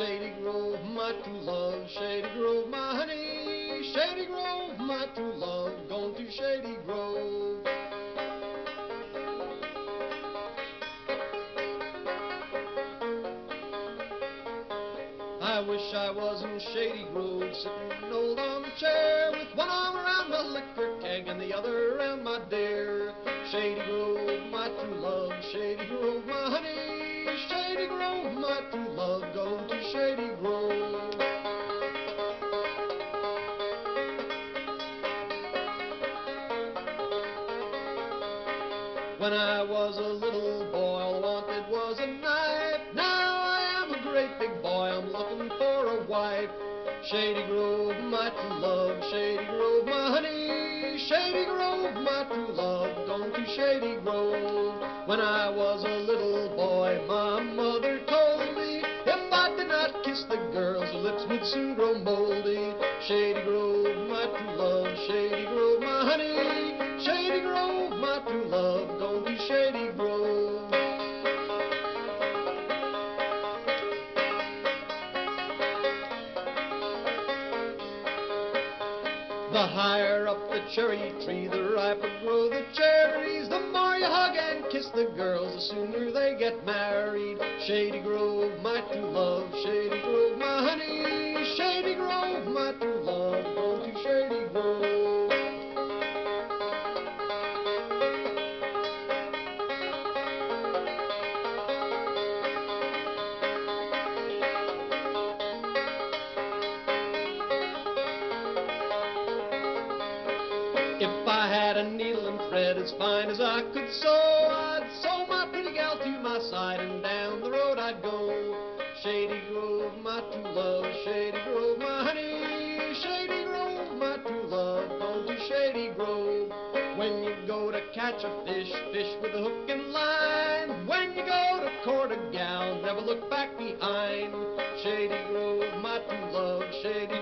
Shady Grove, my true love, Shady Grove, my honey, Shady Grove, my true love, gone to Shady Grove. I wish I was in Shady Grove, sitting old on the chair, with one arm around my liquor keg and the other around my dear. Shady Grove, my true love, Shady Grove, my honey, Shady Grove, my true When I was a little boy, all I wanted was a knife. Now I am a great big boy, I'm looking for a wife. Shady Grove, my true love, Shady Grove, my honey, Shady Grove, my true love, gone to Shady Grove. When I was a little boy, my mother told me if I did not kiss the girls, her lips would soon grow moldy. Shady Grove, my true The higher up the cherry tree, the riper grow the cherries. The more you hug and kiss the girls, the sooner they get married. Shady Grove, my true love, Shady If I had a needle and thread as fine as I could sew, I'd sew my pretty gal to my side and down the road I'd go. Shady Grove, my true love, Shady Grove, my honey, Shady Grove, my true love, go to Shady Grove. When you go to catch a fish, fish with a hook and line. When you go to court a gal, never look back behind. Shady Grove, my true love. Shady